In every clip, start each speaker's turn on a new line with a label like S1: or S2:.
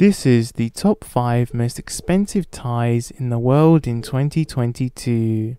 S1: This is the top 5 most expensive ties in the world in 2022.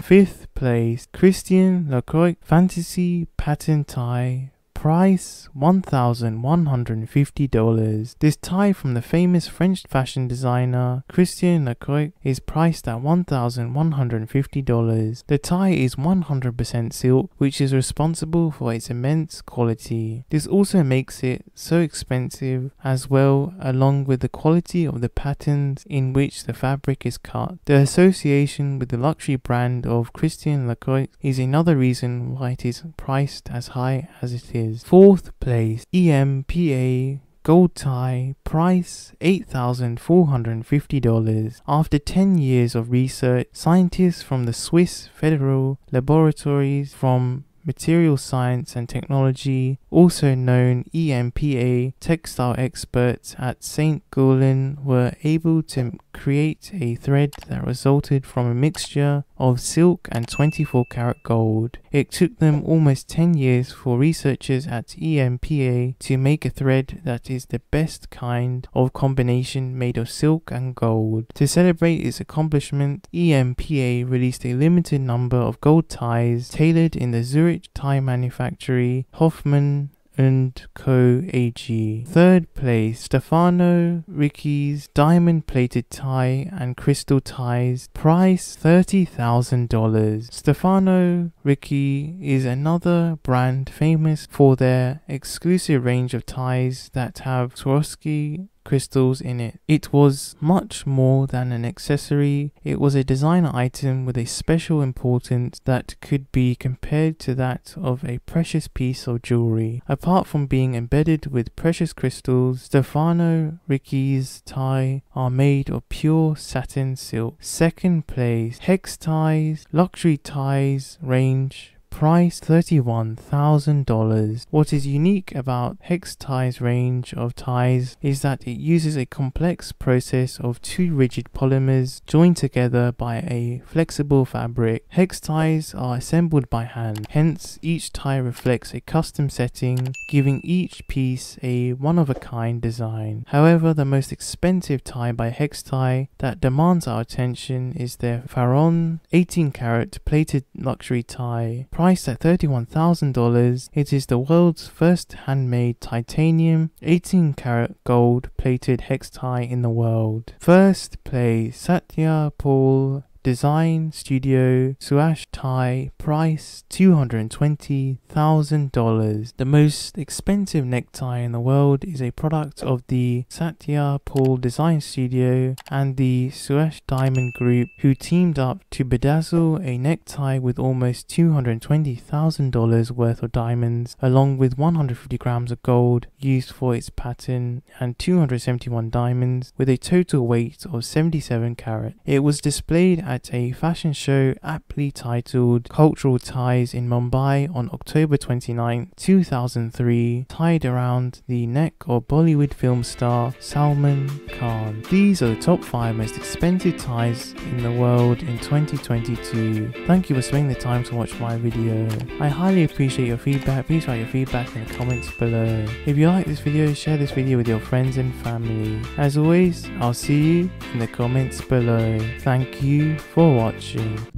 S1: Fifth place, Christian Lacroix Fantasy Pattern Tie Price $1,150. This tie from the famous French fashion designer Christian Lacroix is priced at $1,150. The tie is 100% silk, which is responsible for its immense quality. This also makes it so expensive as well, along with the quality of the patterns in which the fabric is cut. The association with the luxury brand of Christian Lacroix is another reason why it is priced as high as it is fourth place EMPA gold tie price $8,450. After 10 years of research, scientists from the Swiss Federal Laboratories from Material Science and Technology, also known EMPA, textile experts at St. Gallen were able to create a thread that resulted from a mixture of silk and 24 karat gold. It took them almost 10 years for researchers at EMPA to make a thread that is the best kind of combination made of silk and gold. To celebrate its accomplishment, EMPA released a limited number of gold ties tailored in the Zurich tie manufactory Hoffmann and Co. AG. Third place, Stefano Ricci's diamond plated tie and crystal ties. Price $30,000. Stefano Ricci is another brand famous for their exclusive range of ties that have Swarovski crystals in it. It was much more than an accessory, it was a designer item with a special importance that could be compared to that of a precious piece of jewelry. Apart from being embedded with precious crystals, Stefano Ricci's tie are made of pure satin silk. Second place, Hex ties, luxury ties range Price $31,000. What is unique about Hex Tie's range of ties is that it uses a complex process of two rigid polymers joined together by a flexible fabric. Hex ties are assembled by hand, hence each tie reflects a custom setting, giving each piece a one-of-a-kind design. However, the most expensive tie by Hex Tie that demands our attention is their Faron 18 karat plated luxury tie. Priced at $31,000, it is the world's first handmade titanium 18 karat gold plated hex tie in the world. First place Satya Paul Design Studio Suashish Tie price $220,000. The most expensive necktie in the world is a product of the Satya Paul Design Studio and the Suashish Diamond Group who teamed up to bedazzle a necktie with almost $220,000 worth of diamonds along with 150 grams of gold used for its pattern and 271 diamonds with a total weight of 77 carat. It was displayed at a fashion show aptly titled Cultural Ties in Mumbai on October 29, 2003, tied around the neck of Bollywood film star Salman Khan. These are the top 5 most expensive ties in the world in 2022. Thank you for spending the time to watch my video. I highly appreciate your feedback. Please write your feedback in the comments below. If you like this video, share this video with your friends and family. As always, I'll see you in the comments below. Thank you for watching.